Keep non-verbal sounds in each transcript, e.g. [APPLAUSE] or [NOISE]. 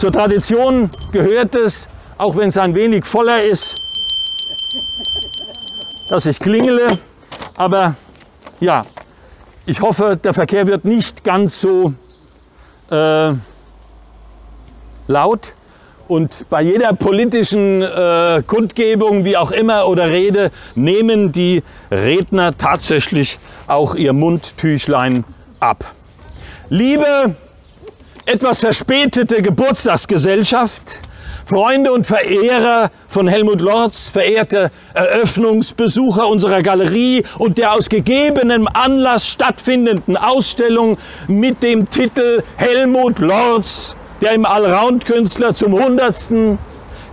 Zur Tradition gehört es, auch wenn es ein wenig voller ist, dass ich klingele. Aber ja, ich hoffe, der Verkehr wird nicht ganz so äh, laut. Und bei jeder politischen äh, Kundgebung, wie auch immer, oder Rede, nehmen die Redner tatsächlich auch ihr Mundtüchlein ab. Liebe etwas verspätete Geburtstagsgesellschaft, Freunde und Verehrer von Helmut Lorz, verehrte Eröffnungsbesucher unserer Galerie und der aus gegebenem Anlass stattfindenden Ausstellung mit dem Titel Helmut Lorz der im Allround-Künstler zum hundertsten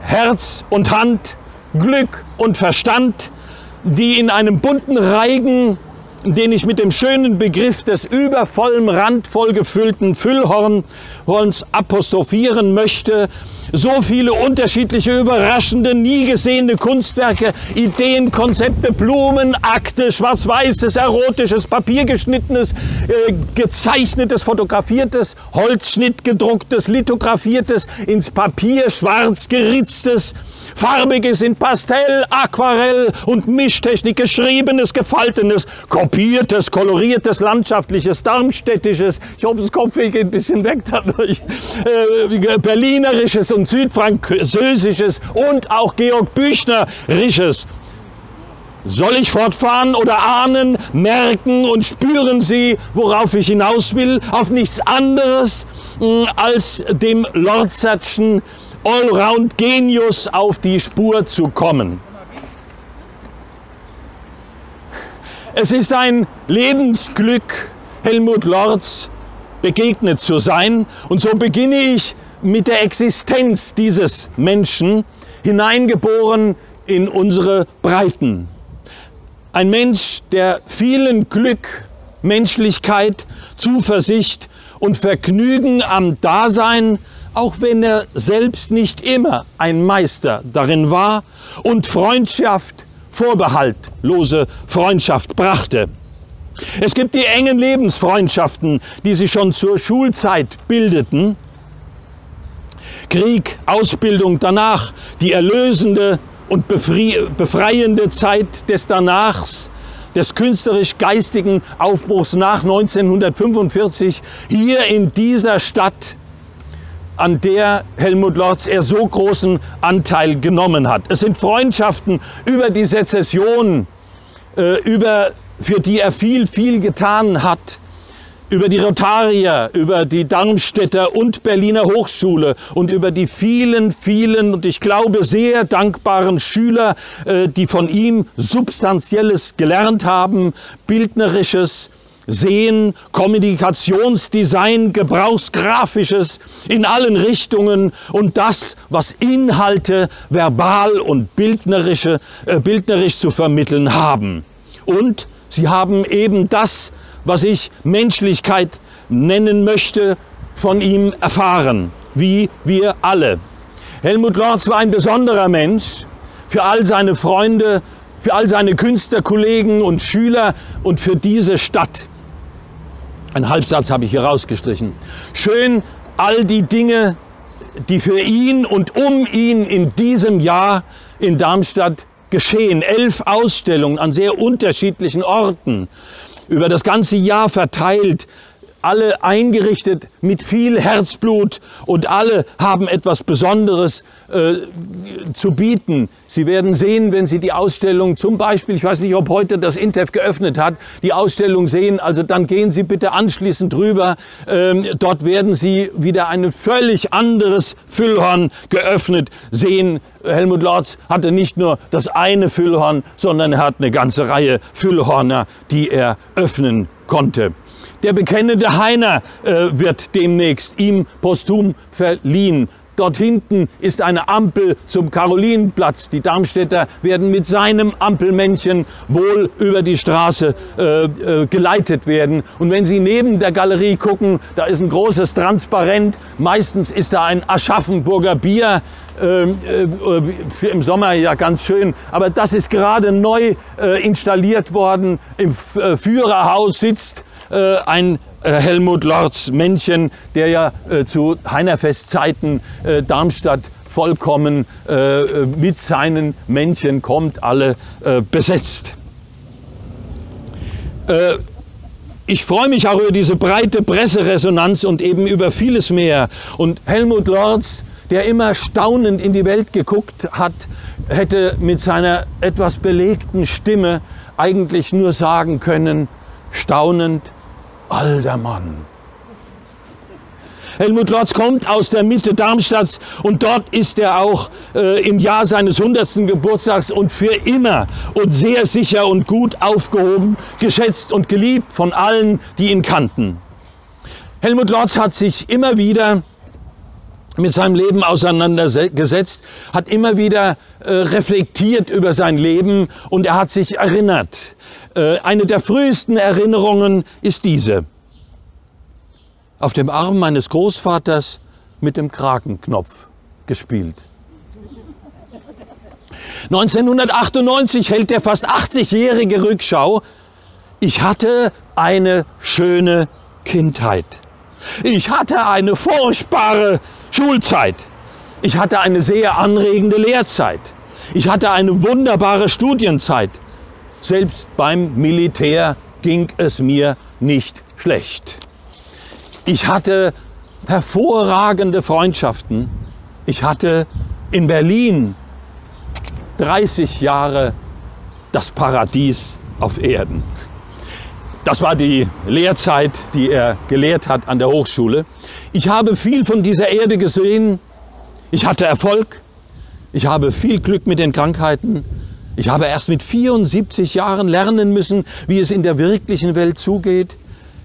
Herz und Hand, Glück und Verstand, die in einem bunten Reigen, den ich mit dem schönen Begriff des übervollen, randvoll gefüllten Füllhorns apostrophieren möchte, so viele unterschiedliche, überraschende, nie gesehene Kunstwerke, Ideen, Konzepte, Blumen, Akte, schwarz-weißes, erotisches, papiergeschnittenes, äh, gezeichnetes, fotografiertes, Holzschnitt gedrucktes, lithografiertes, ins Papier schwarz geritztes, farbiges in Pastell, Aquarell und Mischtechnik geschriebenes, gefaltenes, kopiertes, koloriertes, landschaftliches, darmstädtisches, ich hoffe, das Kopfweg geht ein bisschen weg dadurch, äh, berlinerisches und südfranzösisches und auch Georg Büchnerisches. Soll ich fortfahren oder ahnen, merken und spüren Sie, worauf ich hinaus will? Auf nichts anderes hm, als dem Lordzatschen Allround-Genius auf die Spur zu kommen. Es ist ein Lebensglück, Helmut Lorz begegnet zu sein. Und so beginne ich mit der Existenz dieses Menschen, hineingeboren in unsere Breiten. Ein Mensch, der vielen Glück, Menschlichkeit, Zuversicht und Vergnügen am Dasein auch wenn er selbst nicht immer ein Meister darin war und Freundschaft, vorbehaltlose Freundschaft brachte. Es gibt die engen Lebensfreundschaften, die sich schon zur Schulzeit bildeten. Krieg, Ausbildung danach, die erlösende und befreiende Zeit des Danachs, des künstlerisch-geistigen Aufbruchs nach 1945 hier in dieser Stadt an der Helmut Lorz er so großen Anteil genommen hat. Es sind Freundschaften über die Sezession, äh, über, für die er viel, viel getan hat, über die Rotarier, über die Darmstädter und Berliner Hochschule und über die vielen, vielen und ich glaube sehr dankbaren Schüler, äh, die von ihm Substanzielles gelernt haben, Bildnerisches, Sehen, Kommunikationsdesign, Gebrauchsgrafisches in allen Richtungen und das, was Inhalte verbal und bildnerische, äh, bildnerisch zu vermitteln haben. Und sie haben eben das, was ich Menschlichkeit nennen möchte, von ihm erfahren, wie wir alle. Helmut Lorz war ein besonderer Mensch für all seine Freunde, für all seine Künstlerkollegen und Schüler und für diese Stadt. Ein Halbsatz habe ich hier rausgestrichen. Schön all die Dinge, die für ihn und um ihn in diesem Jahr in Darmstadt geschehen. Elf Ausstellungen an sehr unterschiedlichen Orten, über das ganze Jahr verteilt, alle eingerichtet mit viel Herzblut und alle haben etwas Besonderes äh, zu bieten. Sie werden sehen, wenn Sie die Ausstellung zum Beispiel, ich weiß nicht, ob heute das Intef geöffnet hat, die Ausstellung sehen, also dann gehen Sie bitte anschließend drüber. Ähm, dort werden Sie wieder ein völlig anderes Füllhorn geöffnet sehen. Helmut Lorz hatte nicht nur das eine Füllhorn, sondern er hat eine ganze Reihe Füllhorner, die er öffnen konnte. Der bekennende Heiner äh, wird demnächst ihm posthum verliehen. Dort hinten ist eine Ampel zum Karolinenplatz. Die Darmstädter werden mit seinem Ampelmännchen wohl über die Straße äh, äh, geleitet werden. Und wenn Sie neben der Galerie gucken, da ist ein großes Transparent. Meistens ist da ein Aschaffenburger Bier. Ähm, äh, für im Sommer ja ganz schön, aber das ist gerade neu äh, installiert worden. Im äh, Führerhaus sitzt äh, ein äh, Helmut Lorz Männchen, der ja äh, zu Heinerfestzeiten äh, Darmstadt vollkommen äh, mit seinen Männchen kommt, alle äh, besetzt. Äh, ich freue mich auch über diese breite Presseresonanz und eben über vieles mehr. Und Helmut Lorz, der immer staunend in die Welt geguckt hat, hätte mit seiner etwas belegten Stimme eigentlich nur sagen können, staunend, alter Mann. Helmut Lorz kommt aus der Mitte Darmstadts und dort ist er auch äh, im Jahr seines 100. Geburtstags und für immer und sehr sicher und gut aufgehoben, geschätzt und geliebt von allen, die ihn kannten. Helmut Lorz hat sich immer wieder mit seinem Leben auseinandergesetzt, hat immer wieder äh, reflektiert über sein Leben und er hat sich erinnert. Äh, eine der frühesten Erinnerungen ist diese. Auf dem Arm meines Großvaters mit dem Kragenknopf gespielt. 1998 hält der fast 80-jährige Rückschau. Ich hatte eine schöne Kindheit. Ich hatte eine furchtbare Schulzeit. Ich hatte eine sehr anregende Lehrzeit. Ich hatte eine wunderbare Studienzeit. Selbst beim Militär ging es mir nicht schlecht. Ich hatte hervorragende Freundschaften. Ich hatte in Berlin 30 Jahre das Paradies auf Erden. Das war die Lehrzeit, die er gelehrt hat an der Hochschule. Ich habe viel von dieser Erde gesehen. Ich hatte Erfolg. Ich habe viel Glück mit den Krankheiten. Ich habe erst mit 74 Jahren lernen müssen, wie es in der wirklichen Welt zugeht.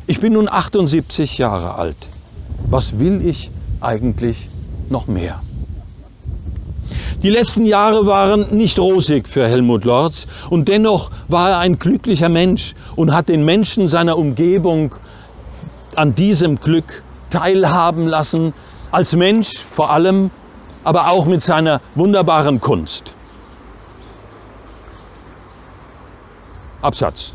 Ich bin nun 78 Jahre alt. Was will ich eigentlich noch mehr? Die letzten Jahre waren nicht rosig für Helmut Lorz und dennoch war er ein glücklicher Mensch und hat den Menschen seiner Umgebung an diesem Glück teilhaben lassen, als Mensch vor allem, aber auch mit seiner wunderbaren Kunst. Absatz.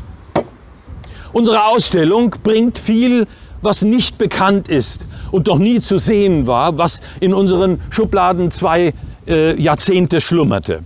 Unsere Ausstellung bringt viel, was nicht bekannt ist und noch nie zu sehen war, was in unseren Schubladen zwei äh, Jahrzehnte schlummerte.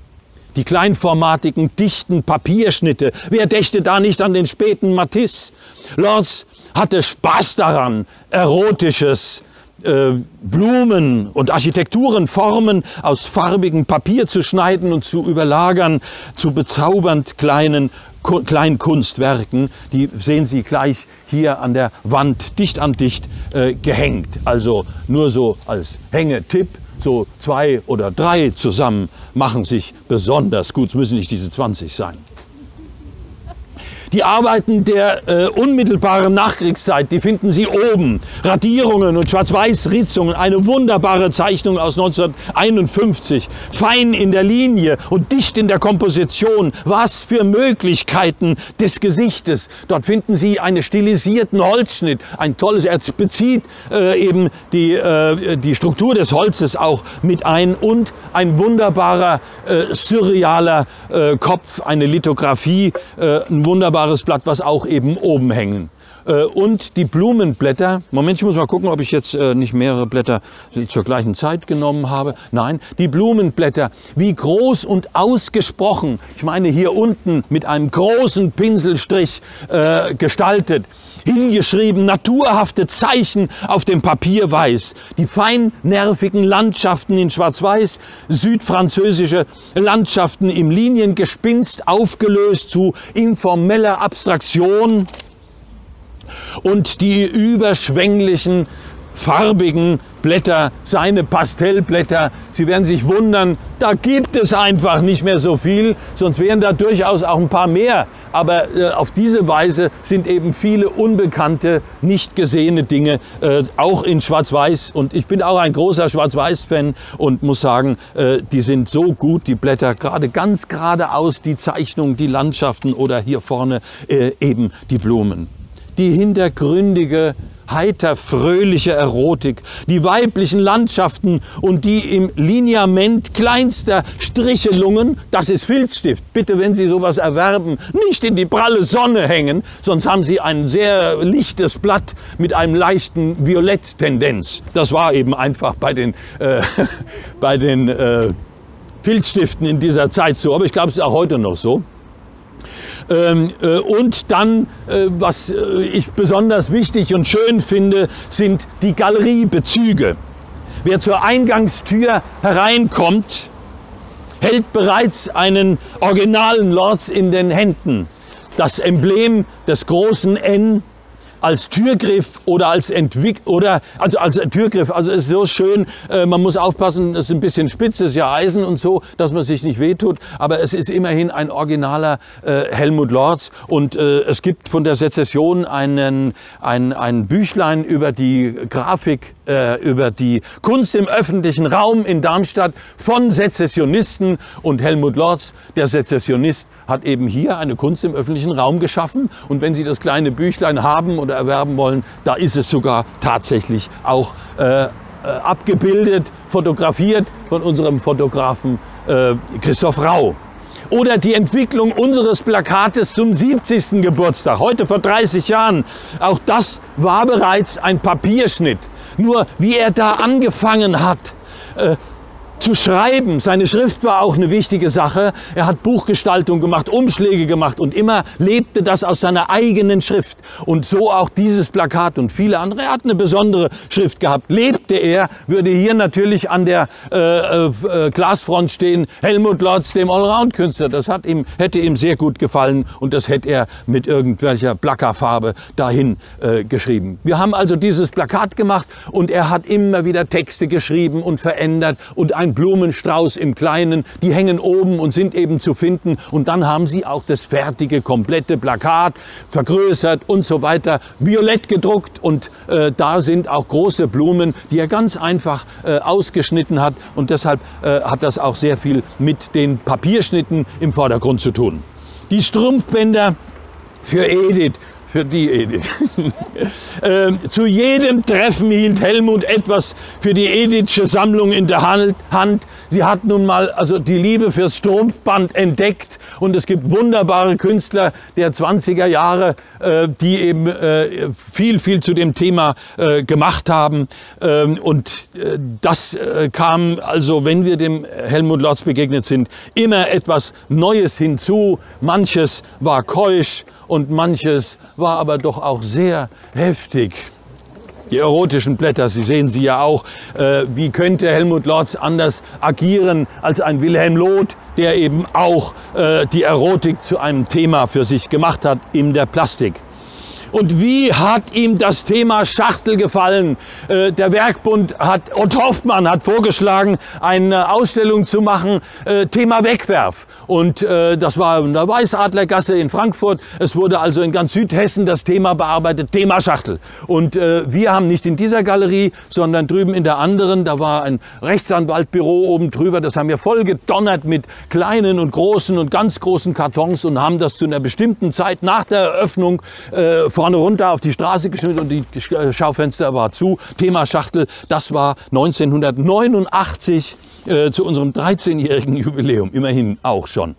Die kleinformatigen, dichten Papierschnitte. Wer dächte da nicht an den späten Matisse? Lords hatte Spaß daran, erotisches, äh, Blumen und Architekturenformen aus farbigem Papier zu schneiden und zu überlagern zu bezaubernd kleinen kleinen Kunstwerken. Die sehen Sie gleich hier an der Wand dicht an dicht äh, gehängt. Also nur so als Hängetipp so zwei oder drei zusammen machen sich besonders gut. Es müssen nicht diese 20 sein. Die Arbeiten der äh, unmittelbaren Nachkriegszeit, die finden Sie oben. Radierungen und Schwarz-Weiß-Ritzungen, eine wunderbare Zeichnung aus 1951. Fein in der Linie und dicht in der Komposition. Was für Möglichkeiten des Gesichtes. Dort finden Sie einen stilisierten Holzschnitt. Ein tolles, er bezieht äh, eben die, äh, die Struktur des Holzes auch mit ein und ein wunderbarer, äh, surrealer äh, Kopf, eine Lithografie, äh, ein wunderbarer wunderbares Blatt, was auch eben oben hängen. Äh, und die Blumenblätter, Moment, ich muss mal gucken, ob ich jetzt äh, nicht mehrere Blätter zur gleichen Zeit genommen habe. Nein, die Blumenblätter, wie groß und ausgesprochen, ich meine hier unten mit einem großen Pinselstrich äh, gestaltet, hingeschrieben, naturhafte Zeichen auf dem Papier weiß. Die feinnervigen Landschaften in Schwarz-Weiß, südfranzösische Landschaften im Liniengespinst aufgelöst zu informeller Abstraktion und die überschwänglichen farbigen Blätter, seine Pastellblätter. Sie werden sich wundern, da gibt es einfach nicht mehr so viel, sonst wären da durchaus auch ein paar mehr. Aber äh, auf diese Weise sind eben viele unbekannte, nicht gesehene Dinge äh, auch in Schwarz-Weiß. Und ich bin auch ein großer Schwarz-Weiß-Fan und muss sagen, äh, die sind so gut, die Blätter, gerade ganz geradeaus, die Zeichnungen, die Landschaften oder hier vorne äh, eben die Blumen. Die hintergründige heiter fröhliche Erotik, die weiblichen Landschaften und die im Lineament kleinster Strichelungen, das ist Filzstift. Bitte, wenn Sie sowas erwerben, nicht in die pralle Sonne hängen, sonst haben Sie ein sehr lichtes Blatt mit einem leichten Violett-Tendenz. Das war eben einfach bei den, äh, [LAUGHS] bei den äh, Filzstiften in dieser Zeit so, aber ich glaube, es ist auch heute noch so. Ähm, äh, und dann, äh, was äh, ich besonders wichtig und schön finde, sind die Galeriebezüge. Wer zur Eingangstür hereinkommt, hält bereits einen originalen Lords in den Händen. Das Emblem des großen N als Türgriff oder als Entwick oder also als Türgriff. Also es ist so schön. Äh, man muss aufpassen, es ist ein bisschen spitz, es ist ja Eisen und so, dass man sich nicht wehtut. Aber es ist immerhin ein originaler äh, Helmut Lorz und äh, es gibt von der Sezession einen ein, ein Büchlein über die Grafik äh, über die Kunst im öffentlichen Raum in Darmstadt von Sezessionisten und Helmut Lorz, der Sezessionist, hat eben hier eine Kunst im öffentlichen Raum geschaffen. Und wenn Sie das kleine Büchlein haben oder erwerben wollen, da ist es sogar tatsächlich auch äh, äh, abgebildet, fotografiert von unserem Fotografen äh, Christoph Rau. Oder die Entwicklung unseres Plakates zum 70. Geburtstag, heute vor 30 Jahren. Auch das war bereits ein Papierschnitt. Nur wie er da angefangen hat, äh, zu schreiben. Seine Schrift war auch eine wichtige Sache. Er hat Buchgestaltung gemacht, Umschläge gemacht und immer lebte das aus seiner eigenen Schrift. Und so auch dieses Plakat und viele andere. Er hat eine besondere Schrift gehabt. Lebte er, würde hier natürlich an der äh, äh, Glasfront stehen, Helmut Lotz, dem Allround-Künstler. Das hat ihm, hätte ihm sehr gut gefallen und das hätte er mit irgendwelcher Plackerfarbe dahin äh, geschrieben. Wir haben also dieses Plakat gemacht und er hat immer wieder Texte geschrieben und verändert und ein Blumenstrauß im Kleinen, die hängen oben und sind eben zu finden. Und dann haben sie auch das fertige, komplette Plakat vergrößert und so weiter, violett gedruckt. Und äh, da sind auch große Blumen, die er ganz einfach äh, ausgeschnitten hat. Und deshalb äh, hat das auch sehr viel mit den Papierschnitten im Vordergrund zu tun. Die Strumpfbänder für Edith für die Edith. [LAUGHS] ähm, zu jedem Treffen hielt Helmut etwas für die Edithsche Sammlung in der Hand. Sie hat nun mal also die Liebe fürs Strumpfband entdeckt und es gibt wunderbare Künstler der 20er Jahre, äh, die eben äh, viel, viel zu dem Thema äh, gemacht haben. Ähm, und das kam also, wenn wir dem Helmut Lotz begegnet sind, immer etwas Neues hinzu. Manches war keusch und manches war aber doch auch sehr heftig. Die erotischen Blätter, Sie sehen sie ja auch. Äh, wie könnte Helmut Lorz anders agieren als ein Wilhelm Loth, der eben auch äh, die Erotik zu einem Thema für sich gemacht hat in der Plastik. Und wie hat ihm das Thema Schachtel gefallen? Äh, der Werkbund hat, Ott Hoffmann hat vorgeschlagen, eine Ausstellung zu machen, äh, Thema Wegwerf. Und äh, das war in der Weißadlergasse in Frankfurt. Es wurde also in ganz Südhessen das Thema bearbeitet, Thema Schachtel. Und wir haben nicht in dieser Galerie, sondern drüben in der anderen, da war ein Rechtsanwaltbüro oben drüber, das haben wir voll gedonnert mit kleinen und großen und ganz großen Kartons und haben das zu einer bestimmten Zeit nach der Eröffnung äh, vorne runter auf die Straße geschnitten und die äh, Schaufenster war zu. Thema Schachtel, das war 1989 äh, zu unserem 13-jährigen Jubiläum, immerhin auch schon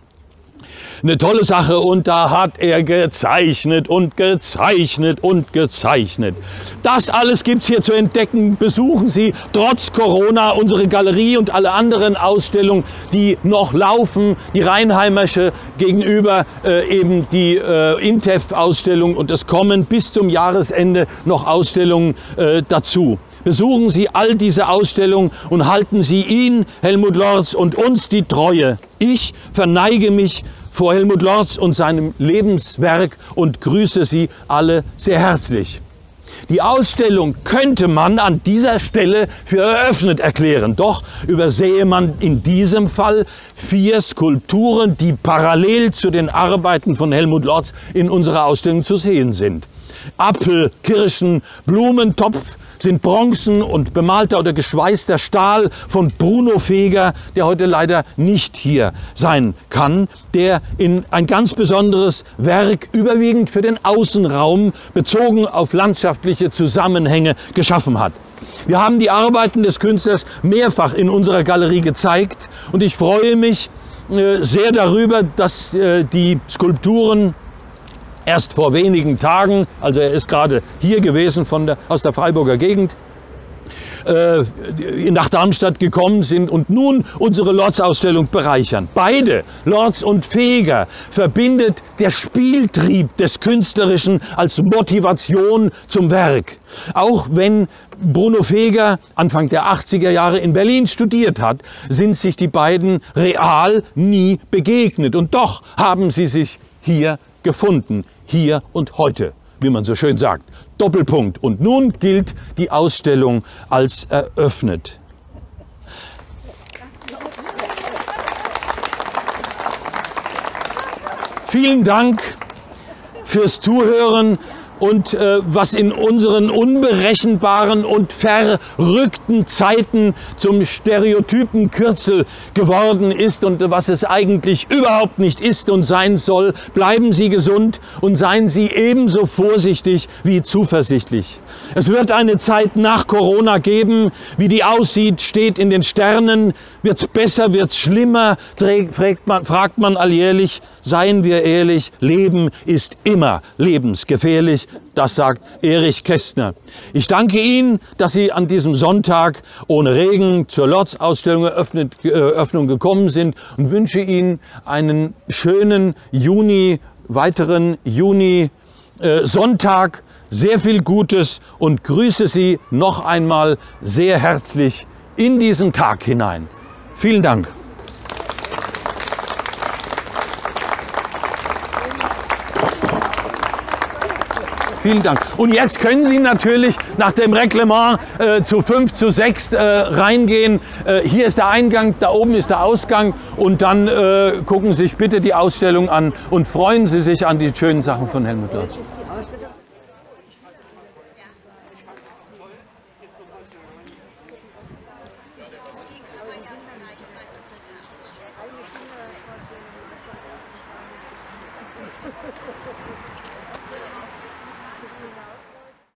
eine tolle Sache und da hat er gezeichnet und gezeichnet und gezeichnet. Das alles gibt's hier zu entdecken. Besuchen Sie trotz Corona unsere Galerie und alle anderen Ausstellungen, die noch laufen. Die Rheinheimersche gegenüber äh, eben die äh, Intef-Ausstellung und es kommen bis zum Jahresende noch Ausstellungen äh, dazu. Besuchen Sie all diese Ausstellungen und halten Sie ihn, Helmut Lorz, und uns die Treue. Ich verneige mich vor Helmut Lorz und seinem Lebenswerk und grüße Sie alle sehr herzlich. Die Ausstellung könnte man an dieser Stelle für eröffnet erklären. Doch übersehe man in diesem Fall vier Skulpturen, die parallel zu den Arbeiten von Helmut Lorz in unserer Ausstellung zu sehen sind. Apfel, Kirschen, Blumentopf, sind Bronzen und bemalter oder geschweißter Stahl von Bruno Feger, der heute leider nicht hier sein kann, der in ein ganz besonderes Werk überwiegend für den Außenraum bezogen auf landschaftliche Zusammenhänge geschaffen hat. Wir haben die Arbeiten des Künstlers mehrfach in unserer Galerie gezeigt und ich freue mich äh, sehr darüber, dass äh, die Skulpturen erst vor wenigen Tagen, also er ist gerade hier gewesen von der, aus der Freiburger Gegend, äh, nach Darmstadt gekommen sind und nun unsere Lords-Ausstellung bereichern. Beide, Lords und Feger, verbindet der Spieltrieb des Künstlerischen als Motivation zum Werk. Auch wenn Bruno Feger Anfang der 80er Jahre in Berlin studiert hat, sind sich die beiden real nie begegnet. Und doch haben sie sich hier gefunden, hier und heute, wie man so schön sagt. Doppelpunkt. Und nun gilt die Ausstellung als eröffnet. Vielen Dank fürs Zuhören und äh, was in unseren unberechenbaren und verrückten Zeiten zum stereotypen Kürzel geworden ist und was es eigentlich überhaupt nicht ist und sein soll. Bleiben Sie gesund und seien Sie ebenso vorsichtig wie zuversichtlich. Es wird eine Zeit nach Corona geben. Wie die aussieht, steht in den Sternen. Wird's besser, wird's schlimmer? Fragt man, fragt man alljährlich. Seien wir ehrlich, Leben ist immer lebensgefährlich. Das sagt Erich Kästner. Ich danke Ihnen, dass Sie an diesem Sonntag ohne Regen zur Lords-Ausstellung äh, Öffnung gekommen sind und wünsche Ihnen einen schönen Juni, weiteren Juni äh, Sonntag sehr viel Gutes und grüße Sie noch einmal sehr herzlich in diesen Tag hinein. Vielen Dank. Vielen Dank. Und jetzt können Sie natürlich nach dem Reglement äh, zu 5 zu 6 äh, reingehen. Äh, hier ist der Eingang, da oben ist der Ausgang. Und dann äh, gucken Sie sich bitte die Ausstellung an und freuen Sie sich an die schönen Sachen von Helmut Lotz.